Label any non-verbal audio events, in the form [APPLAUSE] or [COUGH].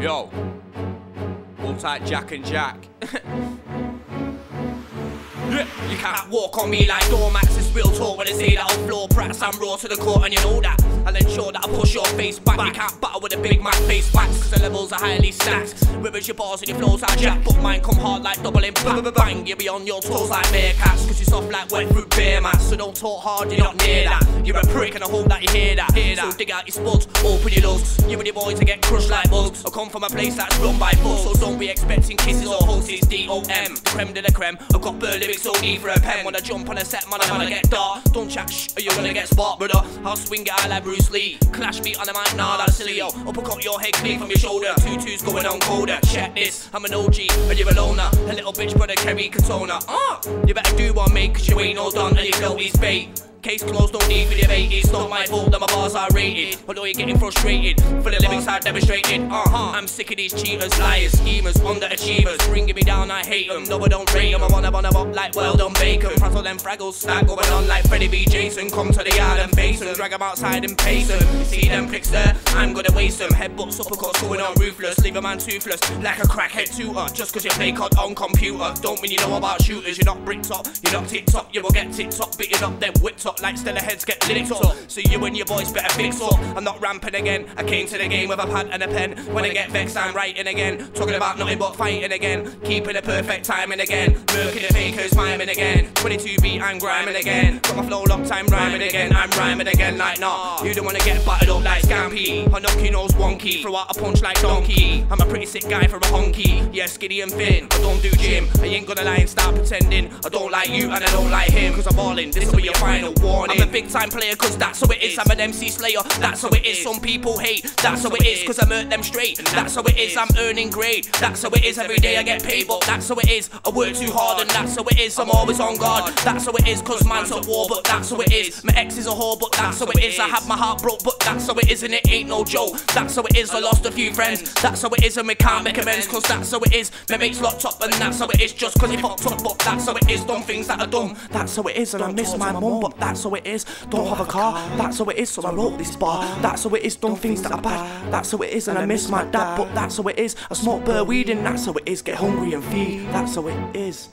Yo, all tight Jack and Jack. [LAUGHS] You can't walk on me like doormats, it's real talk prats. I'm raw to the core and you know that. I'll ensure that I push your face back. You can't battle with a big man face wax, cause the levels are highly stacked. Rivers your bars and your flows are jack, but mine come hard like double impact. Bang, you be on your toes like meerkats, cause you're soft like wet fruit beer mats. So don't talk hard, you're not near that. You're a prick and I hope that you hear that. Hear that. So dig out your spuds, open your lugs. You and your boys to get crushed like bugs. I come from a place that's run by thugs, so don't be expecting kisses or hugs. It's D-O-M, the creme de la creme. I've got bird lyrics, so need for a pen. When I jump on a set, man, I'm gonna get dark. Don't chat shh, or you're gonna get spot, brother. I'll swing it out like Bruce Lee. Clash beat on the mic, nah, that's silly, yo. Uppercut your head clean from your shoulder. Two twos going on colder. Check this, I'm an OG, and you're a loner. A little bitch, brother, Kerry Katona. Ah, you better do one, mate, cause you ain't all done, and you know he's bait. Case closed, don't need for debate. It's not my fault that my bars are rated. Although you're getting frustrated, for the living I demonstrated. Uh huh. I'm sick of these cheaters, liars, schemers, underachievers. Bringing me down, I hate them. No, I don't rate them. I wanna wanna up like well done bacon. Prattle them fraggles, start going on like Freddy B. Jason. Come to the yard and face them. Drag them outside and pace them. See them pricks there? I'm gonna waste them. Headbutts, uppercuts going on ruthless. Leave a man toothless like a crackhead tutor. Just cause you play COD on computer. Don't mean you know about shooters. You're not bricked up, you're not ticked up. You will get ticked up, beaten up, then whipped up like Stella heads get lit up. So you and your boys better fix up. I'm not ramping again. I came to the game with a pad and a pen. When I get vexed, I'm writing again. Talking about nothing but fighting again. Keeping the perfect timing again. Murking the fakers, miming again. 22b, I'm grinding again. Got my flow locked, time rhyming again. I'm rhyming again like nah. You don't wanna get buttered up like Scampy. I knock your nose wonky. Throw out a punch like Donkey. I'm a pretty sick guy for a honky. Yeah, skinny and thin. I don't do gym. I ain't gonna lie and start pretending. I don't like you and I don't like him. Cause I'm balling. This'll be your final warning. I'm a big time player cause that's how it is. I'm an MC slayer, that's how it is. Some people hate, that's how it is. Cause I murk them straight, that's how it is. I'm earning great, that's how it is. Every day I get paid, but that's how it is. I work too hard and that's how it is. I'm always on guard, that's how it is. Cause man's at war, but that's how it is. My ex is a whore, but that's how it is. I have my heart broke, but that's how it is. And it ain't no joke, that's how it is. I lost a few friends, that's how it is. And we can't make amends, cause that's how it is. My mate's locked up, and that's how it is. Just cause he fucked up, but that's how it is. Dumb things that are dumb, that's how it is. And I miss my mum, but that's how it is. Don't have a car, that's how it is. So I wrote this bar, that's how it is. Done things that are bad, that's how it is. And I miss my dad, but that's how it is. I smoke burr weed, and that's how it is. Get hungry and feed, that's how it is.